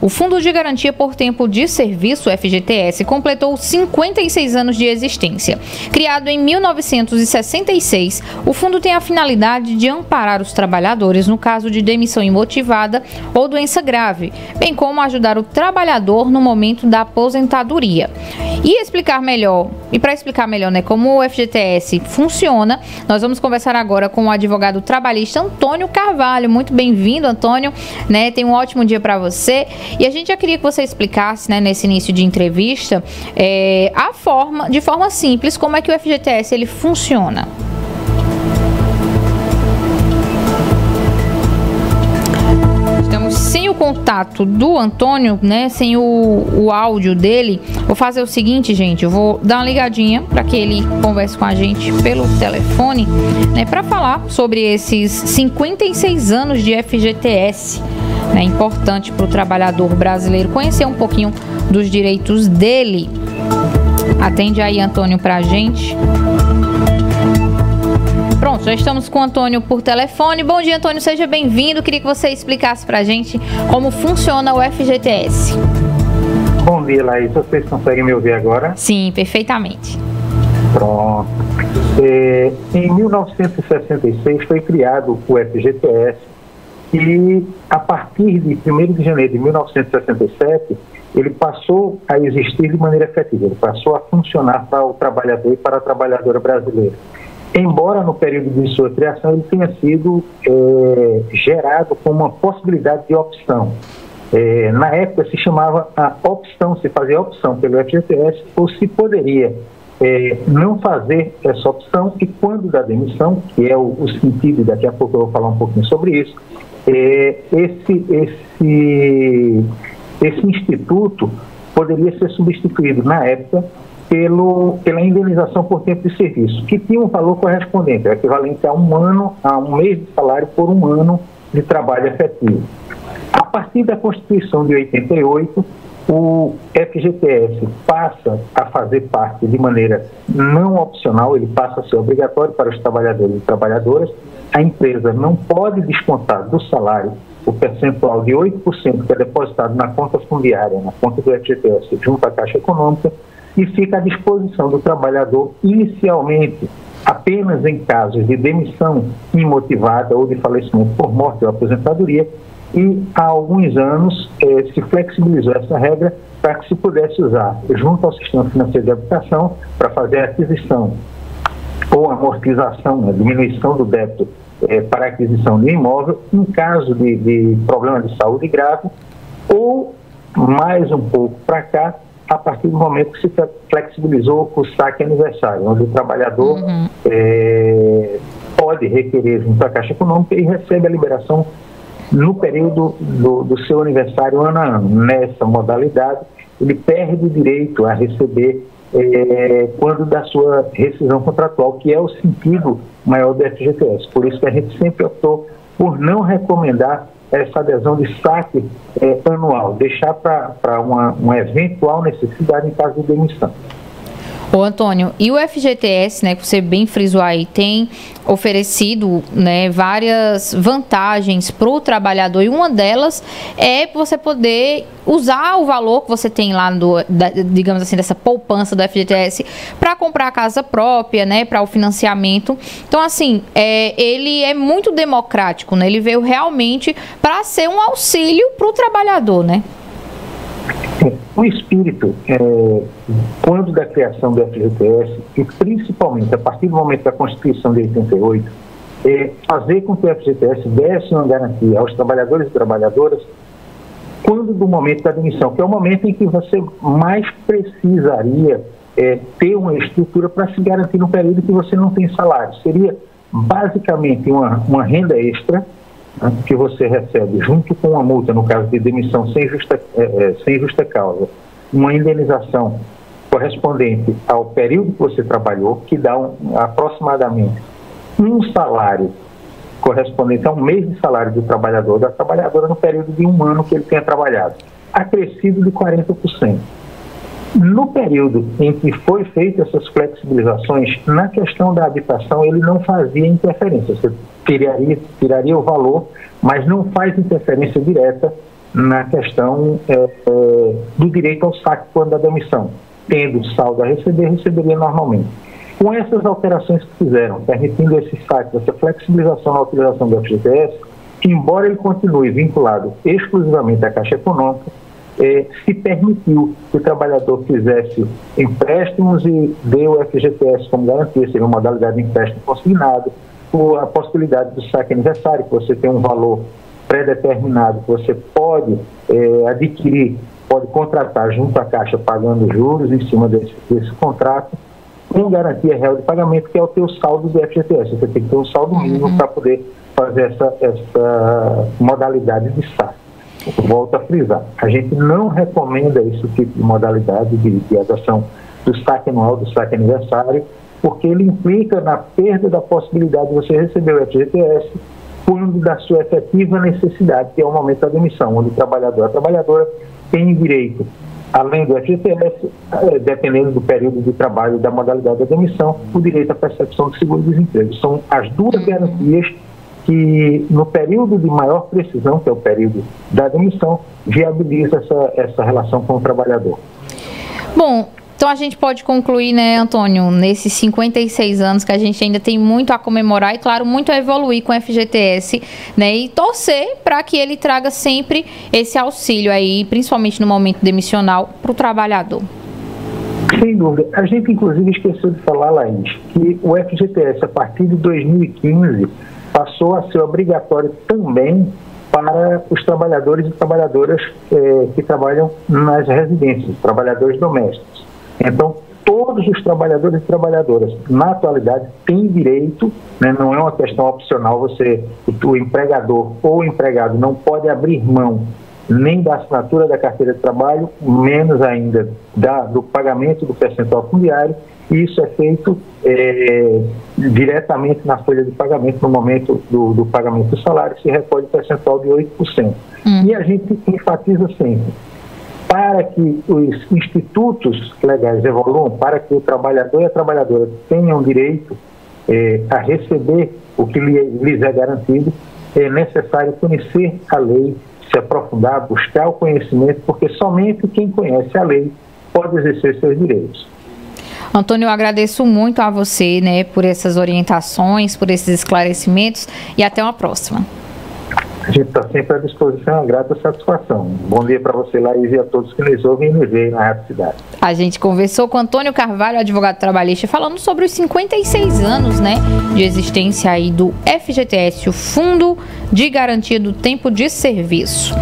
O Fundo de Garantia por Tempo de Serviço, FGTS, completou 56 anos de existência. Criado em 1966, o fundo tem a finalidade de amparar os trabalhadores no caso de demissão imotivada ou doença grave, bem como ajudar o trabalhador no momento da aposentadoria. E explicar melhor, e para explicar melhor né, como o FGTS funciona, nós vamos conversar agora com o advogado trabalhista Antônio Carvalho. Muito bem-vindo, Antônio. Né, tem um ótimo dia para você. E a gente já queria que você explicasse, né, nesse início de entrevista, é, a forma, de forma simples, como é que o FGTS ele funciona. Sem o contato do Antônio, né? Sem o, o áudio dele. Vou fazer o seguinte, gente. Eu vou dar uma ligadinha para que ele converse com a gente pelo telefone, né? Para falar sobre esses 56 anos de FGTS né, importante para o trabalhador brasileiro conhecer um pouquinho dos direitos dele. Atende aí, Antônio, para a gente. Pronto, já estamos com o Antônio por telefone. Bom dia, Antônio, seja bem-vindo. Queria que você explicasse para a gente como funciona o FGTS. Bom dia, Laís. Vocês conseguem me ouvir agora? Sim, perfeitamente. Pronto. É, em 1966 foi criado o FGTS e a partir de 1 de janeiro de 1967 ele passou a existir de maneira efetiva, ele passou a funcionar para o trabalhador e para a trabalhadora brasileira. Embora no período de sua criação ele tenha sido é, gerado como uma possibilidade de opção. É, na época se chamava a opção, se fazia opção pelo FGTS ou se poderia é, não fazer essa opção e quando da demissão, que é o, o sentido, e daqui a pouco eu vou falar um pouquinho sobre isso, é, esse, esse, esse instituto poderia ser substituído na época pelo, pela indenização por tempo de serviço, que tinha um valor correspondente, equivalente a um ano, a um mês de salário por um ano de trabalho efetivo. A partir da Constituição de 88, o FGTS passa a fazer parte de maneira não opcional, ele passa a ser obrigatório para os trabalhadores e trabalhadoras. A empresa não pode descontar do salário o percentual de 8% que é depositado na conta fundiária, na conta do FGTS, junto à Caixa Econômica, e fica à disposição do trabalhador inicialmente apenas em casos de demissão imotivada ou de falecimento por morte ou aposentadoria, e há alguns anos eh, se flexibilizou essa regra para que se pudesse usar junto ao sistema financeiro de habitação para fazer a aquisição ou amortização, a diminuição do débito eh, para a aquisição de imóvel em caso de, de problema de saúde grave ou mais um pouco para cá a partir do momento que se flexibilizou o saque aniversário, onde o trabalhador uhum. eh, pode requerer junto à Caixa Econômica e recebe a liberação no período do, do seu aniversário ano a ano. Nessa modalidade, ele perde o direito a receber é, quando da sua rescisão contratual, que é o sentido maior do FGTS. Por isso que a gente sempre optou por não recomendar essa adesão de saque é, anual, deixar para uma, uma eventual necessidade em caso de demissão. Ô Antônio, e o FGTS, né, que você bem frisou aí, tem oferecido né, várias vantagens para o trabalhador e uma delas é você poder usar o valor que você tem lá, do, da, digamos assim, dessa poupança do FGTS para comprar a casa própria, né, para o financiamento. Então, assim, é, ele é muito democrático, né, ele veio realmente para ser um auxílio para o trabalhador, né? O espírito, é, quando da criação do FGTS, e principalmente a partir do momento da Constituição de 88, é fazer com que o FGTS desse uma garantia aos trabalhadores e trabalhadoras quando do momento da admissão, que é o momento em que você mais precisaria é, ter uma estrutura para se garantir no período que você não tem salário. Seria basicamente uma, uma renda extra que você recebe junto com uma multa, no caso de demissão sem justa, é, é, sem justa causa, uma indenização correspondente ao período que você trabalhou, que dá um, aproximadamente um salário correspondente a um mês de salário do trabalhador da trabalhadora no período de um ano que ele tenha trabalhado, acrescido de 40%. No período em que foi feitas essas flexibilizações, na questão da habitação, ele não fazia interferência. Você tiraria, tiraria o valor, mas não faz interferência direta na questão é, é, do direito ao saque quando da demissão. Tendo saldo a receber, receberia normalmente. Com essas alterações que fizeram, permitindo esse saque, essa flexibilização na utilização do FGTS, embora ele continue vinculado exclusivamente à Caixa Econômica, é, se permitiu que o trabalhador fizesse empréstimos e deu o FGTS como garantia, seria uma modalidade de empréstimo consignado, a possibilidade do saque aniversário, que você tem um valor pré-determinado que você pode é, adquirir, pode contratar junto à Caixa pagando juros em cima desse, desse contrato, com garantia real de pagamento, que é o teu saldo do FGTS. Você tem que ter um saldo mínimo uhum. para poder fazer essa, essa modalidade de saque. Volto a frisar, a gente não recomenda esse tipo de modalidade de, de adoção do saque anual, do saque aniversário, porque ele implica na perda da possibilidade de você receber o FGTS quando da sua efetiva necessidade, que é o momento da demissão, onde o trabalhador, a trabalhadora tem direito, além do FGTS, eh, dependendo do período de trabalho e da modalidade da demissão, o direito à percepção de seguro-desemprego. São as duas garantias que, no período de maior precisão, que é o período da demissão, viabiliza essa, essa relação com o trabalhador. Bom, então a gente pode concluir, né, Antônio, nesses 56 anos que a gente ainda tem muito a comemorar e, claro, muito a evoluir com o FGTS, né, e torcer para que ele traga sempre esse auxílio aí, principalmente no momento demissional, para o trabalhador. Sem dúvida. A gente, inclusive, esqueceu de falar, Laís, que o FGTS, a partir de 2015, passou a ser obrigatório também para os trabalhadores e trabalhadoras eh, que trabalham nas residências, trabalhadores domésticos. Então, todos os trabalhadores e trabalhadoras, na atualidade, têm direito, né, não é uma questão opcional, você, o, o empregador ou o empregado não pode abrir mão nem da assinatura da carteira de trabalho, menos ainda da, do pagamento do percentual fundiário, e isso é feito é, diretamente na folha de pagamento, no momento do, do pagamento do salário, se recolhe percentual de 8%. Hum. E a gente enfatiza sempre, para que os institutos legais evoluam, para que o trabalhador e a trabalhadora tenham direito é, a receber o que lhes é garantido, é necessário conhecer a lei, se aprofundar, buscar o conhecimento, porque somente quem conhece a lei pode exercer seus direitos. Antônio, eu agradeço muito a você, né, por essas orientações, por esses esclarecimentos e até uma próxima. A gente está sempre à disposição, uma grata satisfação. Bom dia para você, Laís, e a todos que nos ouvem e nos veem na Rádio Cidade. A gente conversou com Antônio Carvalho, advogado trabalhista, falando sobre os 56 anos né, de existência aí do FGTS, o Fundo de Garantia do Tempo de Serviço.